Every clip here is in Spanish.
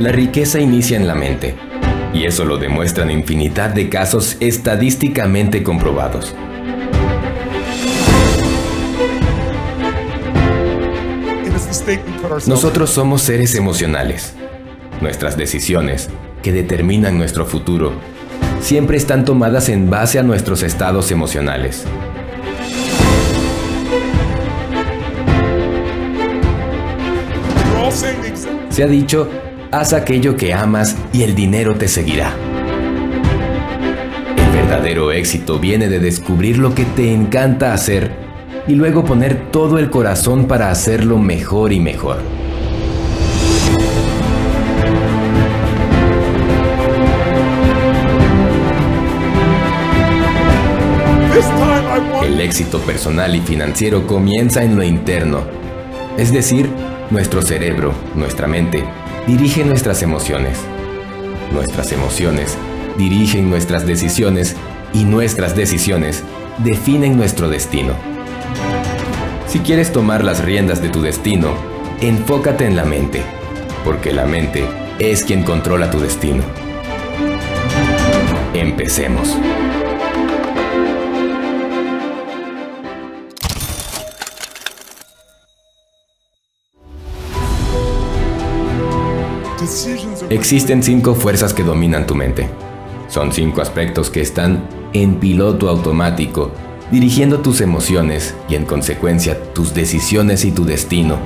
La riqueza inicia en la mente, y eso lo demuestran infinidad de casos estadísticamente comprobados. Nosotros somos seres emocionales. Nuestras decisiones, que determinan nuestro futuro, siempre están tomadas en base a nuestros estados emocionales. Se ha dicho, haz aquello que amas y el dinero te seguirá. El verdadero éxito viene de descubrir lo que te encanta hacer y luego poner todo el corazón para hacerlo mejor y mejor. El éxito personal y financiero comienza en lo interno, es decir, nuestro cerebro, nuestra mente, dirige nuestras emociones. Nuestras emociones dirigen nuestras decisiones y nuestras decisiones definen nuestro destino. Si quieres tomar las riendas de tu destino, enfócate en la mente, porque la mente es quien controla tu destino. Empecemos. Existen cinco fuerzas que dominan tu mente. Son cinco aspectos que están en piloto automático, dirigiendo tus emociones y en consecuencia tus decisiones y tu destino.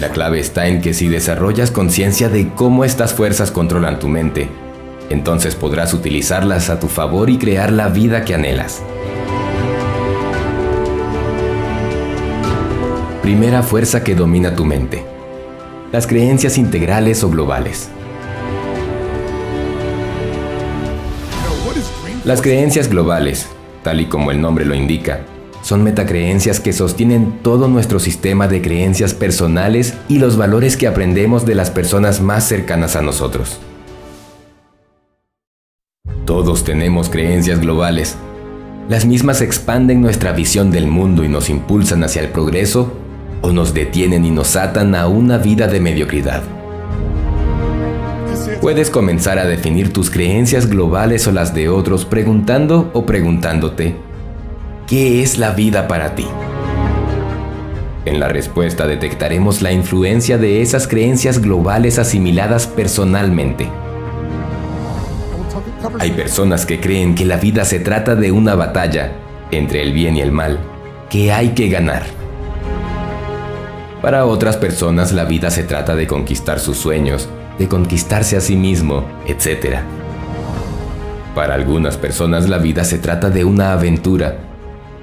La clave está en que si desarrollas conciencia de cómo estas fuerzas controlan tu mente, entonces podrás utilizarlas a tu favor y crear la vida que anhelas. Primera fuerza que domina tu mente las creencias integrales o globales. Las creencias globales, tal y como el nombre lo indica, son metacreencias que sostienen todo nuestro sistema de creencias personales y los valores que aprendemos de las personas más cercanas a nosotros. Todos tenemos creencias globales. Las mismas expanden nuestra visión del mundo y nos impulsan hacia el progreso o nos detienen y nos atan a una vida de mediocridad. Puedes comenzar a definir tus creencias globales o las de otros preguntando o preguntándote, ¿qué es la vida para ti? En la respuesta detectaremos la influencia de esas creencias globales asimiladas personalmente. Hay personas que creen que la vida se trata de una batalla entre el bien y el mal, que hay que ganar. Para otras personas la vida se trata de conquistar sus sueños, de conquistarse a sí mismo, etc. Para algunas personas la vida se trata de una aventura,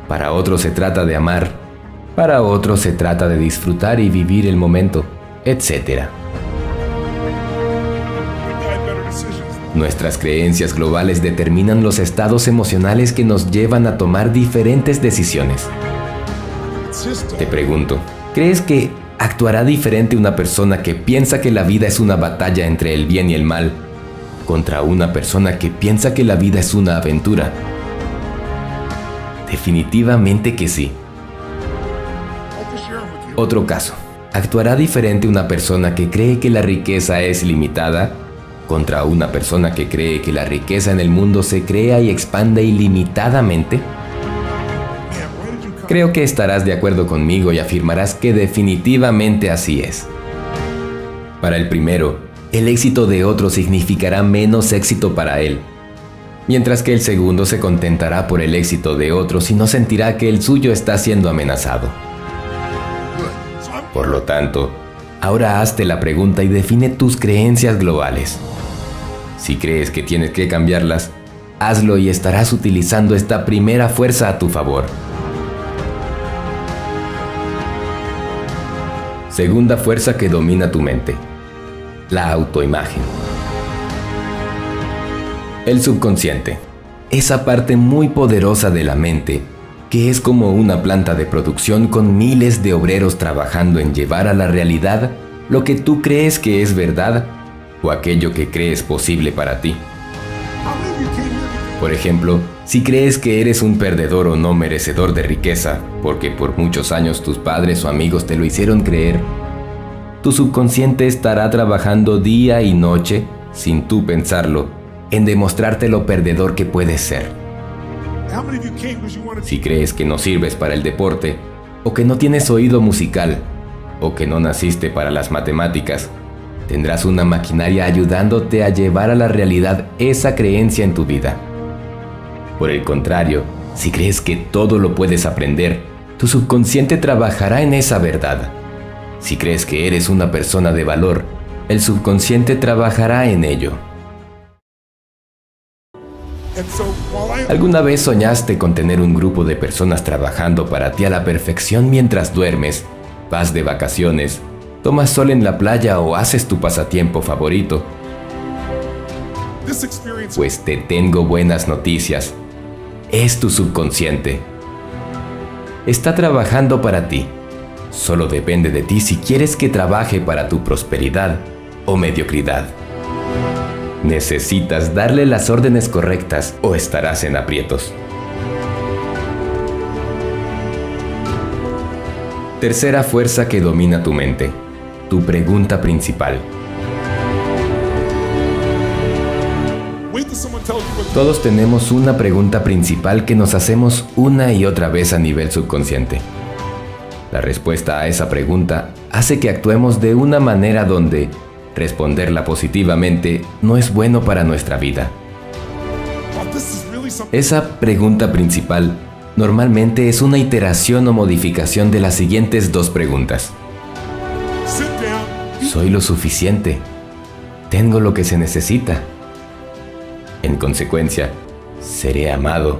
para otros se trata de amar, para otros se trata de disfrutar y vivir el momento, etc. Nuestras creencias globales determinan los estados emocionales que nos llevan a tomar diferentes decisiones. Te pregunto, ¿Crees que actuará diferente una persona que piensa que la vida es una batalla entre el bien y el mal contra una persona que piensa que la vida es una aventura? Definitivamente que sí. Otro caso. ¿Actuará diferente una persona que cree que la riqueza es limitada contra una persona que cree que la riqueza en el mundo se crea y expande ilimitadamente? Creo que estarás de acuerdo conmigo y afirmarás que definitivamente así es. Para el primero, el éxito de otro significará menos éxito para él, mientras que el segundo se contentará por el éxito de otros y no sentirá que el suyo está siendo amenazado. Por lo tanto, ahora hazte la pregunta y define tus creencias globales. Si crees que tienes que cambiarlas, hazlo y estarás utilizando esta primera fuerza a tu favor. Segunda fuerza que domina tu mente. La autoimagen. El subconsciente. Esa parte muy poderosa de la mente que es como una planta de producción con miles de obreros trabajando en llevar a la realidad lo que tú crees que es verdad o aquello que crees posible para ti. Por ejemplo, si crees que eres un perdedor o no merecedor de riqueza, porque por muchos años tus padres o amigos te lo hicieron creer, tu subconsciente estará trabajando día y noche, sin tú pensarlo, en demostrarte lo perdedor que puedes ser. Si crees que no sirves para el deporte, o que no tienes oído musical, o que no naciste para las matemáticas, tendrás una maquinaria ayudándote a llevar a la realidad esa creencia en tu vida. Por el contrario, si crees que todo lo puedes aprender, tu subconsciente trabajará en esa verdad. Si crees que eres una persona de valor, el subconsciente trabajará en ello. ¿Alguna vez soñaste con tener un grupo de personas trabajando para ti a la perfección mientras duermes, vas de vacaciones, tomas sol en la playa o haces tu pasatiempo favorito? Pues te tengo buenas noticias. Es tu subconsciente. Está trabajando para ti. Solo depende de ti si quieres que trabaje para tu prosperidad o mediocridad. Necesitas darle las órdenes correctas o estarás en aprietos. Tercera fuerza que domina tu mente. Tu pregunta principal. Todos tenemos una pregunta principal que nos hacemos una y otra vez a nivel subconsciente. La respuesta a esa pregunta hace que actuemos de una manera donde responderla positivamente no es bueno para nuestra vida. Esa pregunta principal normalmente es una iteración o modificación de las siguientes dos preguntas. ¿Soy lo suficiente? ¿Tengo lo que se necesita? En consecuencia, ¿seré amado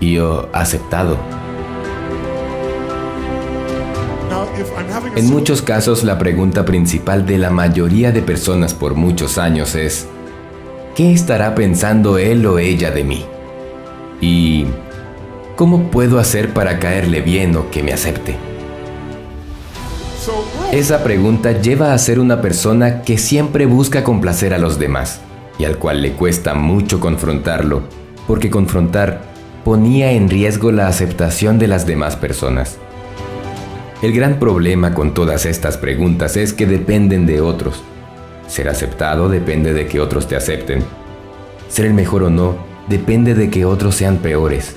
y o aceptado? En muchos casos la pregunta principal de la mayoría de personas por muchos años es, ¿qué estará pensando él o ella de mí? ¿Y cómo puedo hacer para caerle bien o que me acepte? Esa pregunta lleva a ser una persona que siempre busca complacer a los demás y al cual le cuesta mucho confrontarlo, porque confrontar ponía en riesgo la aceptación de las demás personas. El gran problema con todas estas preguntas es que dependen de otros. Ser aceptado depende de que otros te acepten. Ser el mejor o no depende de que otros sean peores.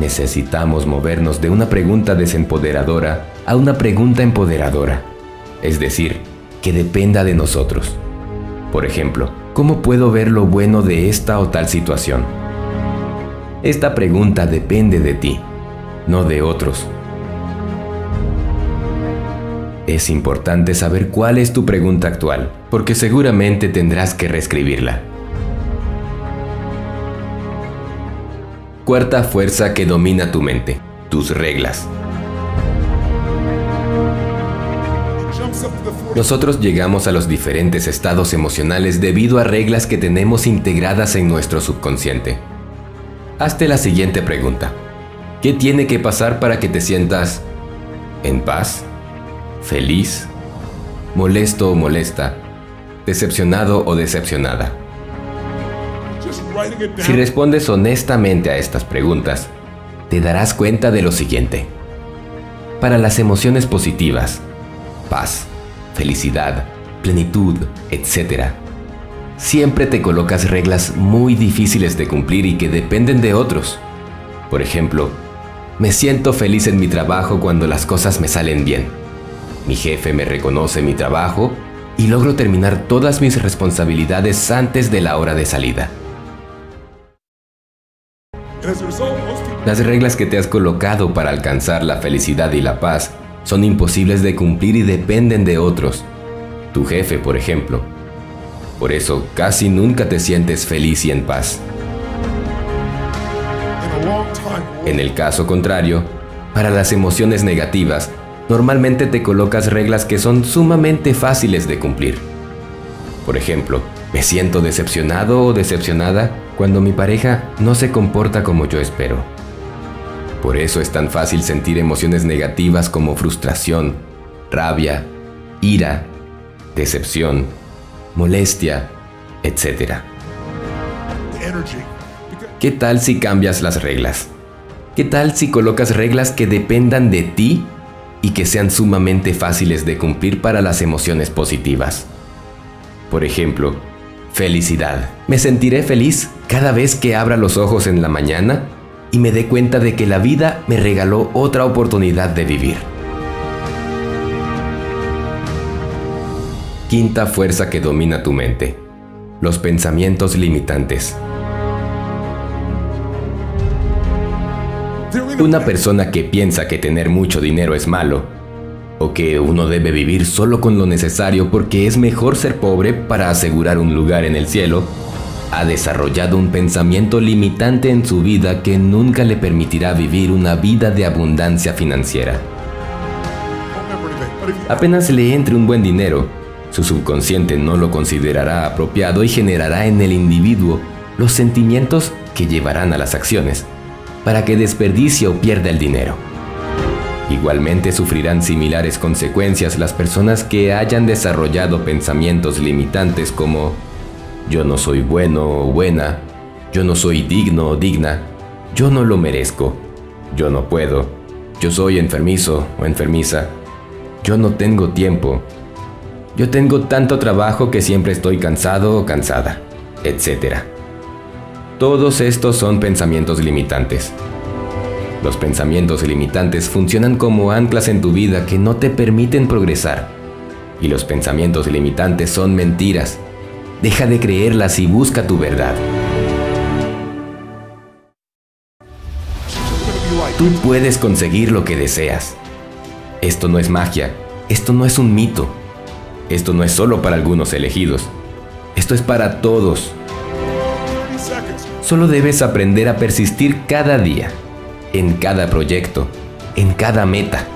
Necesitamos movernos de una pregunta desempoderadora a una pregunta empoderadora. Es decir, que dependa de nosotros. Por ejemplo, ¿cómo puedo ver lo bueno de esta o tal situación? Esta pregunta depende de ti, no de otros. Es importante saber cuál es tu pregunta actual, porque seguramente tendrás que reescribirla. Cuarta fuerza que domina tu mente, tus reglas. Nosotros llegamos a los diferentes estados emocionales debido a reglas que tenemos integradas en nuestro subconsciente. Hazte la siguiente pregunta. ¿Qué tiene que pasar para que te sientas en paz? feliz, molesto o molesta, decepcionado o decepcionada. Si respondes honestamente a estas preguntas, te darás cuenta de lo siguiente. Para las emociones positivas, paz, felicidad, plenitud, etc., siempre te colocas reglas muy difíciles de cumplir y que dependen de otros. Por ejemplo, me siento feliz en mi trabajo cuando las cosas me salen bien mi jefe me reconoce mi trabajo y logro terminar todas mis responsabilidades antes de la hora de salida. Las reglas que te has colocado para alcanzar la felicidad y la paz son imposibles de cumplir y dependen de otros. Tu jefe, por ejemplo. Por eso casi nunca te sientes feliz y en paz. En el caso contrario, para las emociones negativas, normalmente te colocas reglas que son sumamente fáciles de cumplir. Por ejemplo, me siento decepcionado o decepcionada cuando mi pareja no se comporta como yo espero. Por eso es tan fácil sentir emociones negativas como frustración, rabia, ira, decepción, molestia, etc. ¿Qué tal si cambias las reglas? ¿Qué tal si colocas reglas que dependan de ti y que sean sumamente fáciles de cumplir para las emociones positivas. Por ejemplo, felicidad. Me sentiré feliz cada vez que abra los ojos en la mañana y me dé cuenta de que la vida me regaló otra oportunidad de vivir. Quinta fuerza que domina tu mente. Los pensamientos limitantes. Una persona que piensa que tener mucho dinero es malo, o que uno debe vivir solo con lo necesario porque es mejor ser pobre para asegurar un lugar en el cielo, ha desarrollado un pensamiento limitante en su vida que nunca le permitirá vivir una vida de abundancia financiera. Apenas le entre un buen dinero, su subconsciente no lo considerará apropiado y generará en el individuo los sentimientos que llevarán a las acciones, para que desperdicie o pierda el dinero. Igualmente sufrirán similares consecuencias las personas que hayan desarrollado pensamientos limitantes como yo no soy bueno o buena, yo no soy digno o digna, yo no lo merezco, yo no puedo, yo soy enfermizo o enfermiza, yo no tengo tiempo, yo tengo tanto trabajo que siempre estoy cansado o cansada, etc. Todos estos son pensamientos limitantes. Los pensamientos limitantes funcionan como anclas en tu vida que no te permiten progresar. Y los pensamientos limitantes son mentiras. Deja de creerlas y busca tu verdad. Tú puedes conseguir lo que deseas. Esto no es magia, esto no es un mito, esto no es solo para algunos elegidos. Esto es para todos. Solo debes aprender a persistir cada día, en cada proyecto, en cada meta.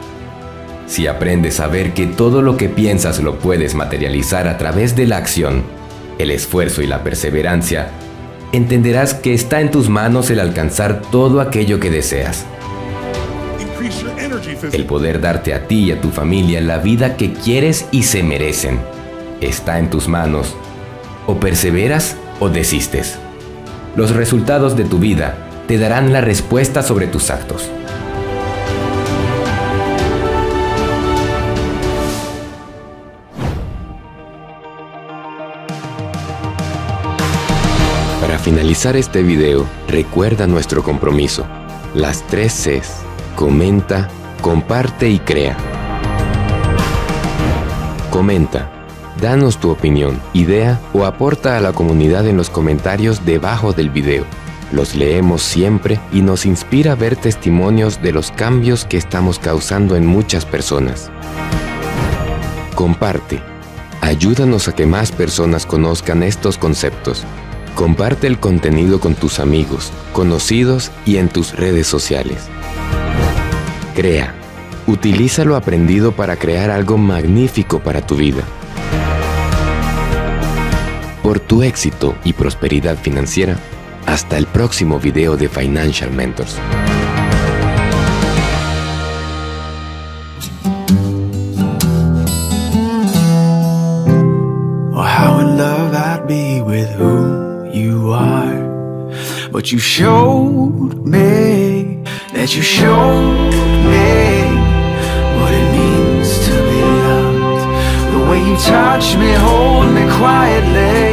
Si aprendes a ver que todo lo que piensas lo puedes materializar a través de la acción, el esfuerzo y la perseverancia, entenderás que está en tus manos el alcanzar todo aquello que deseas. El poder darte a ti y a tu familia la vida que quieres y se merecen está en tus manos. O perseveras o desistes. Los resultados de tu vida te darán la respuesta sobre tus actos. Finalizar este video, recuerda nuestro compromiso. Las tres Cs. Comenta, comparte y crea. Comenta, danos tu opinión, idea o aporta a la comunidad en los comentarios debajo del video. Los leemos siempre y nos inspira ver testimonios de los cambios que estamos causando en muchas personas. Comparte. Ayúdanos a que más personas conozcan estos conceptos. Comparte el contenido con tus amigos, conocidos y en tus redes sociales. Crea. Utiliza lo aprendido para crear algo magnífico para tu vida. Por tu éxito y prosperidad financiera, hasta el próximo video de Financial Mentors. But you showed me that you showed me what it means to be loved. The way you touch me, hold me quietly.